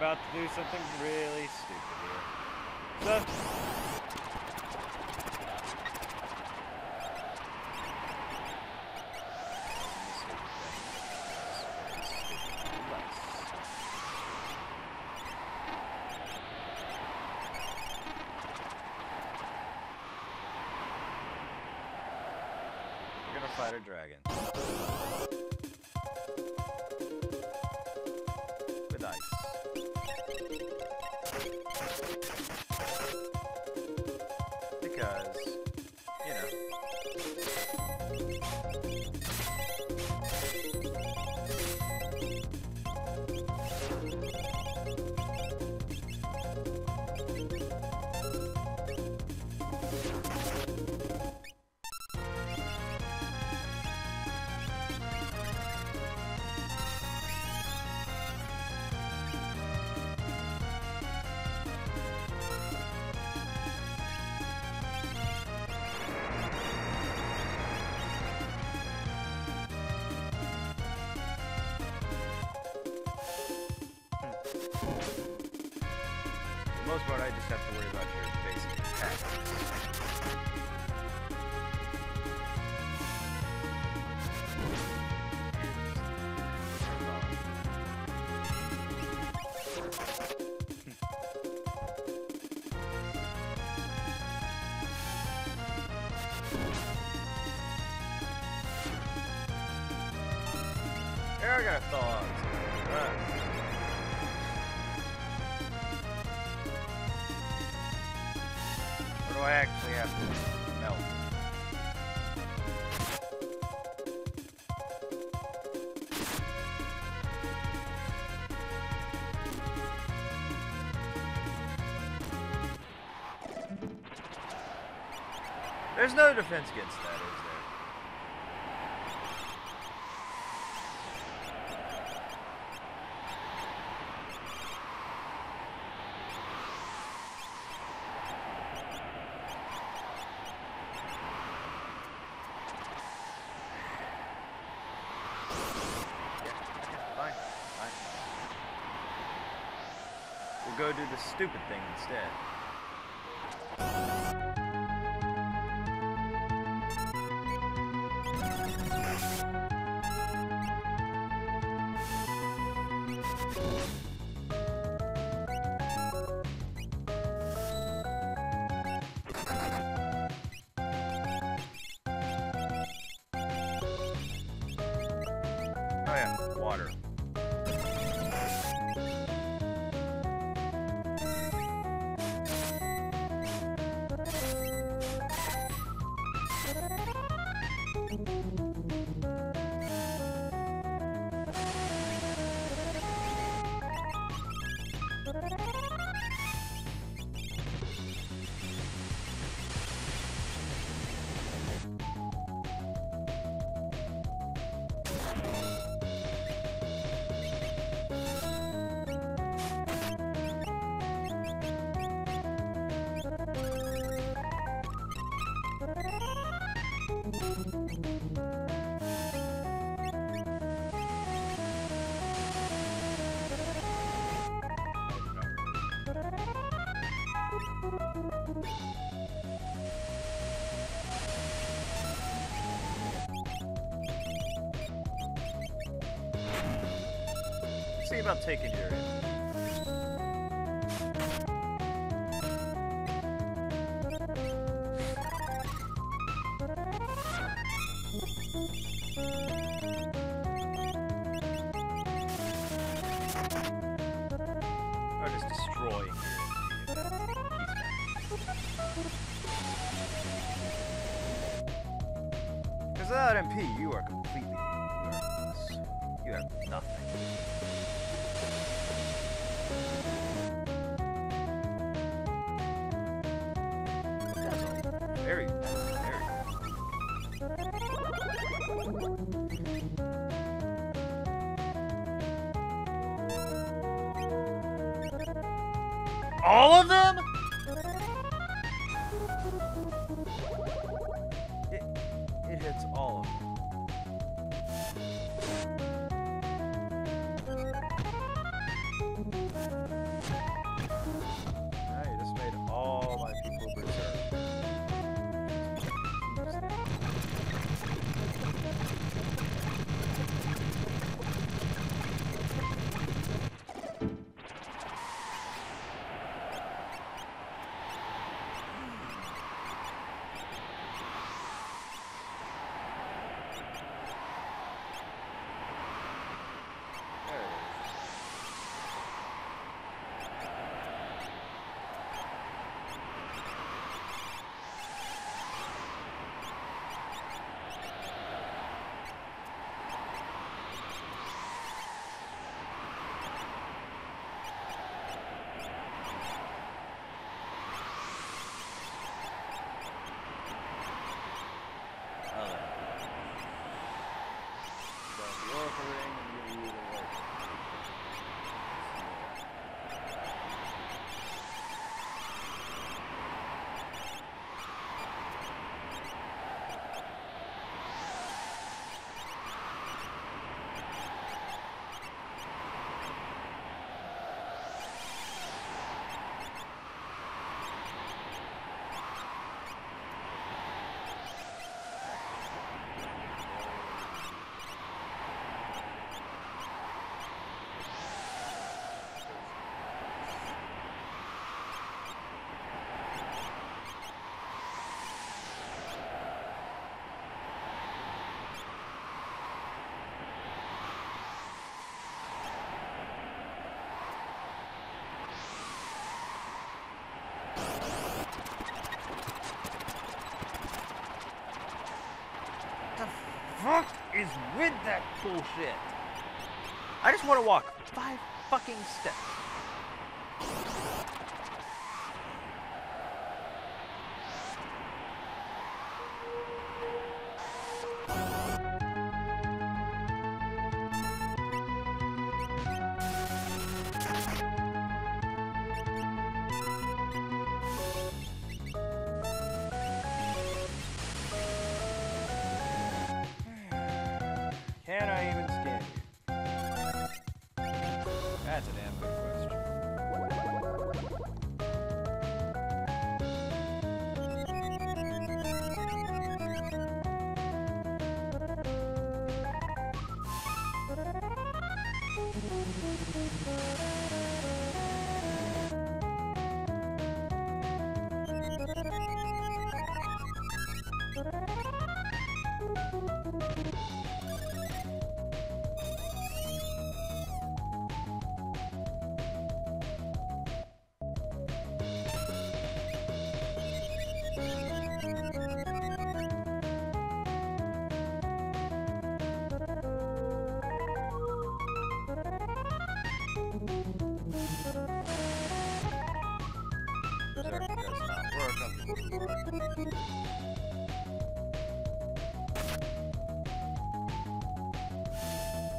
about to do something really stupid here. So, Most part, I just have to worry about your basic attacks. Here I got thoughts. Do I actually have to? There's no defense against that, is there? Fine, fine. We'll go do the stupid thing instead. Oh yeah, water. See about taking your Because MP, you are with that bullshit? I just want to walk five fucking steps.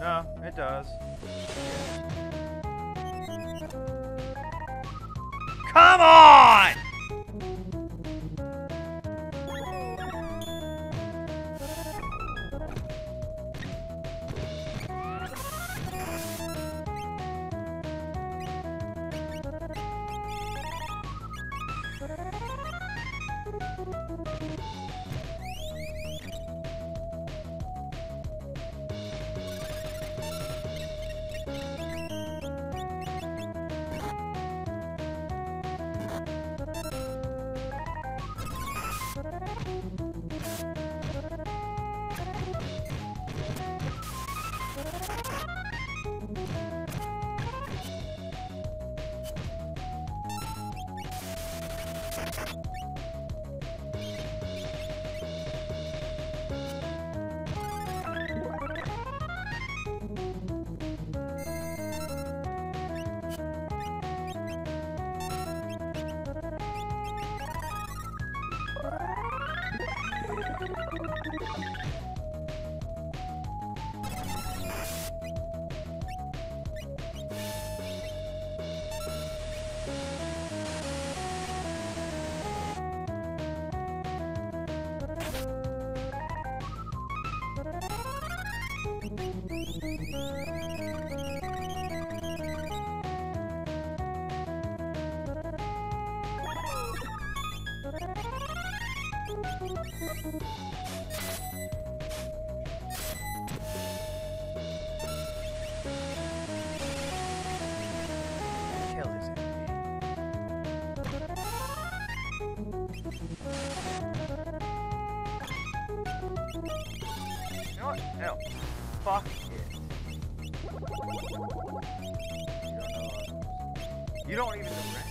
No, it does. Come on! Fuck it. You don't even know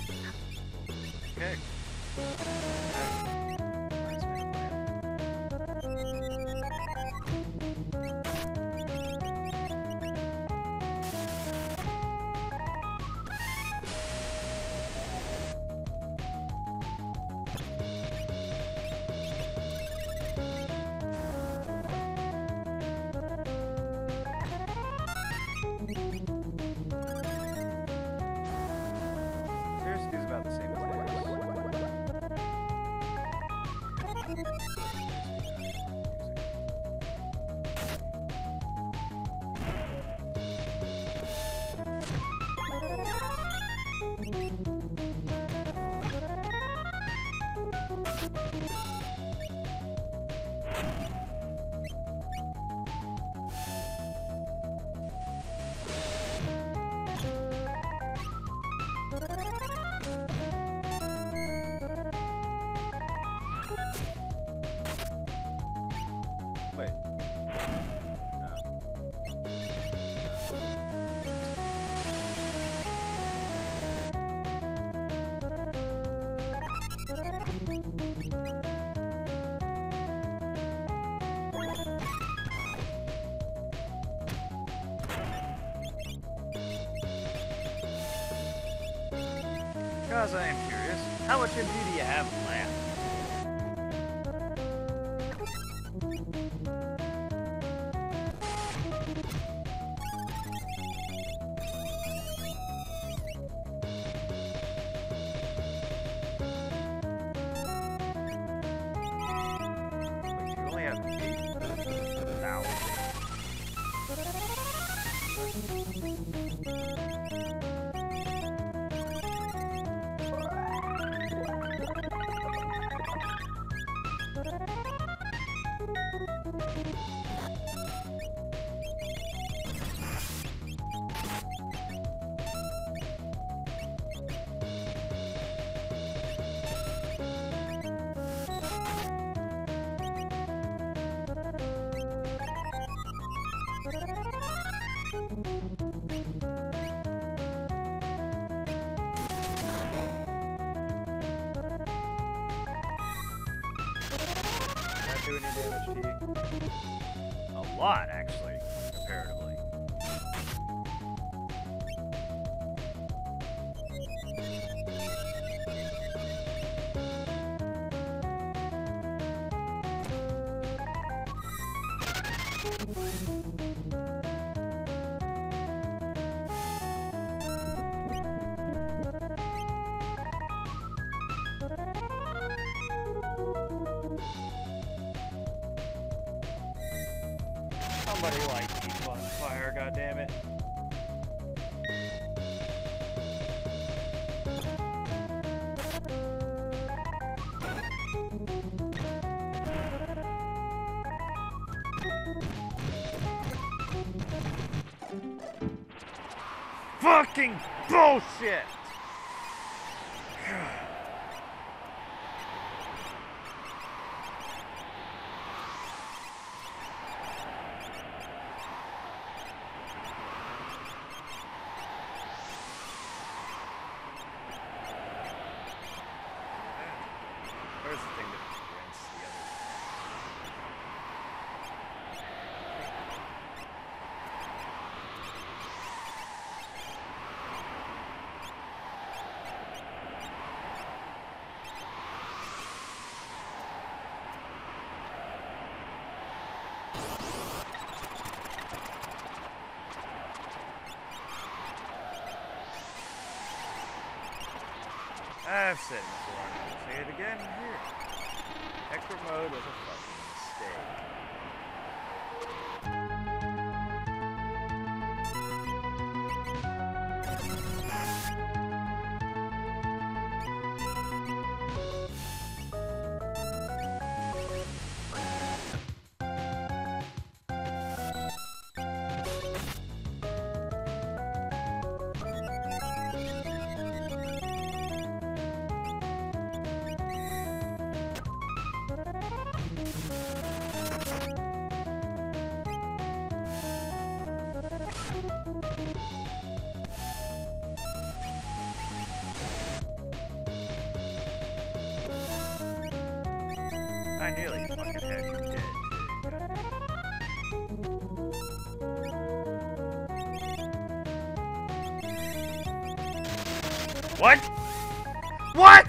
Because I am curious, How much MP do you have damage. A lot, actually, Somebody like keep on fire, goddammit. Fucking bullshit! Where's the thing that prevents the other? I've said it before, and I'll say it again here. Expert mode was a nearly fucking had you dead. What? What?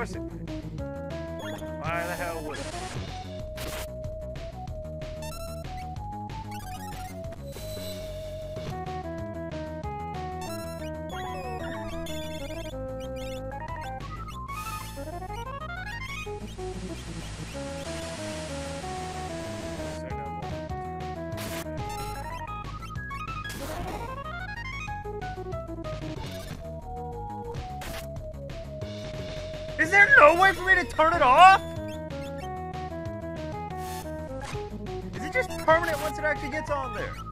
Of no way for me to turn it off? Is it just permanent once it actually gets on there?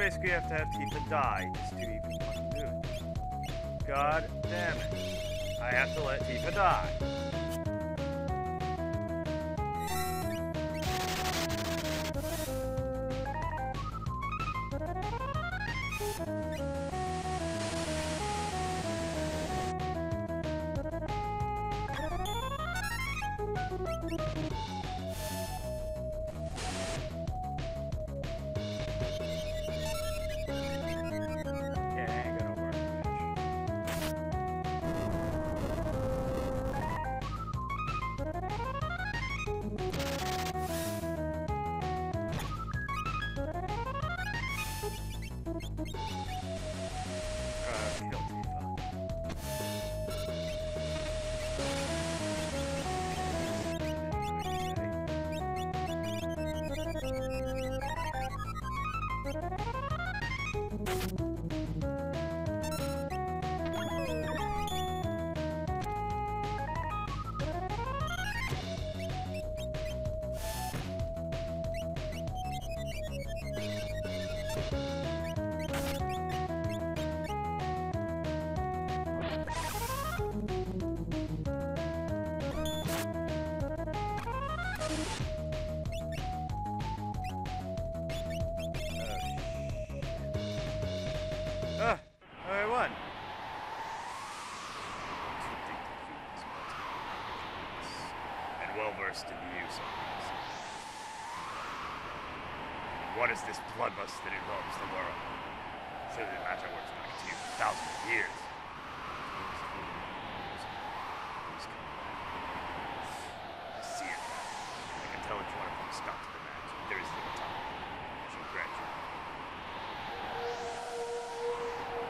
Basically have to have Tifa die just to even fucking do it. God damn it. I have to let Tifa die. Versed in the use. What is this bloodlust that envelops the world? Surely the matter works back to you for thousands of years. I see it. I can tell which one of to the match. There is little time. I should graduate.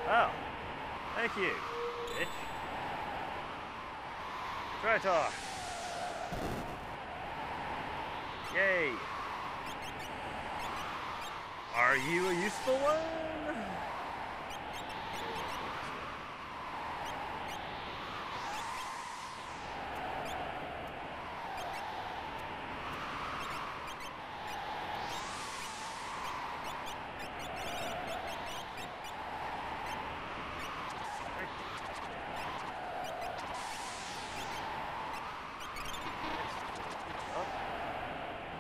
Oh, thank you, bitch. Try talk. Yay. Are you a useful one?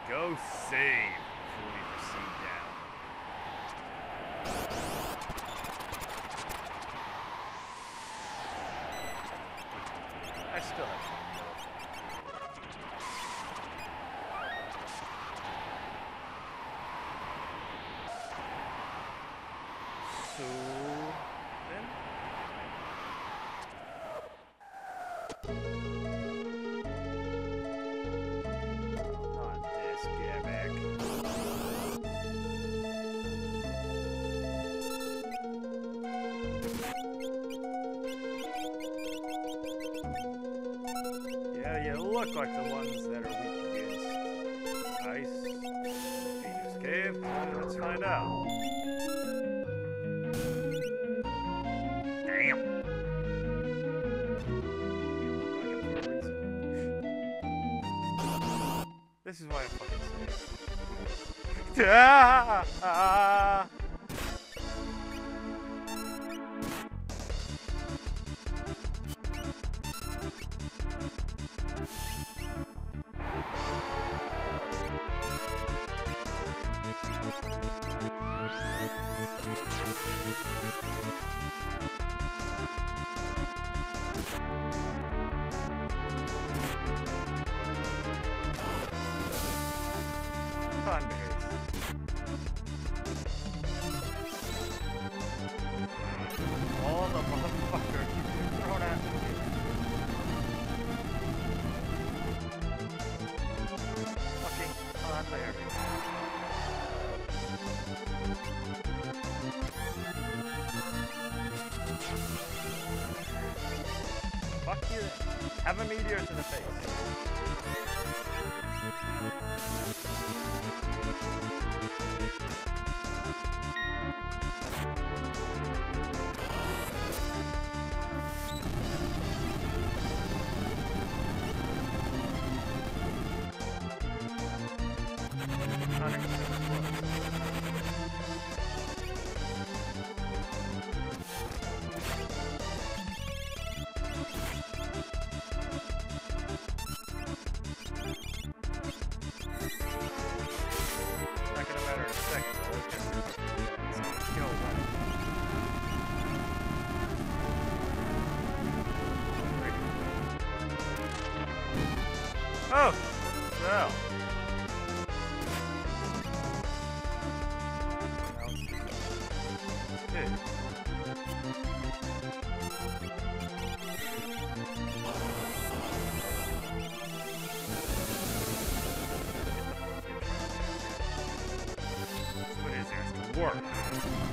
Go save before we proceed down. I still have some more. This gimmick. Yeah, you look like the ones ah. Have you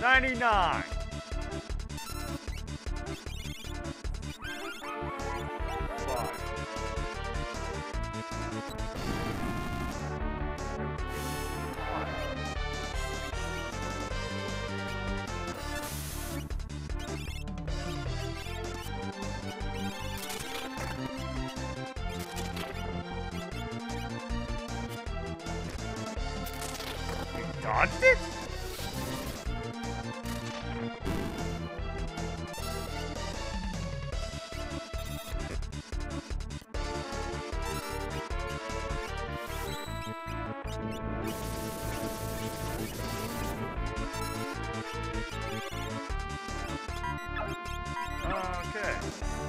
99.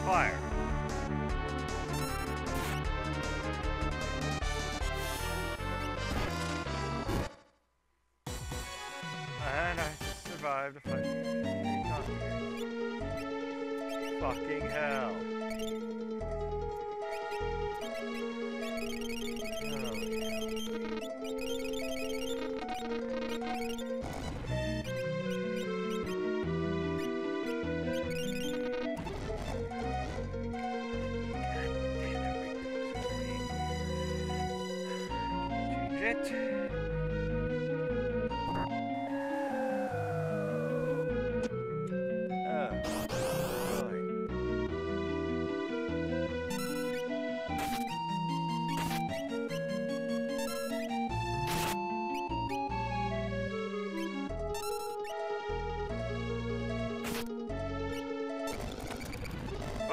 fire.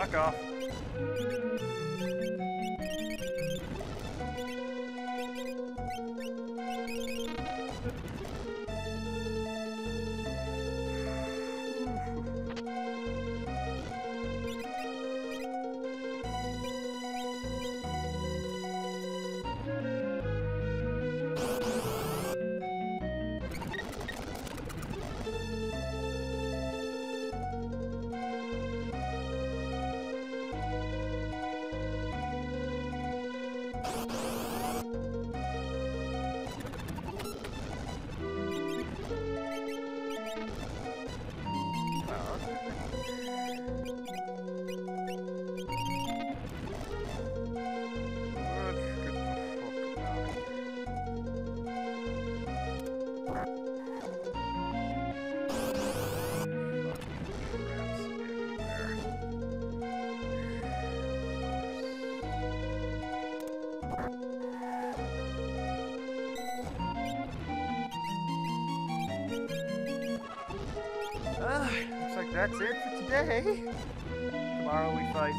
fuck off. that's it for today. Tomorrow we fight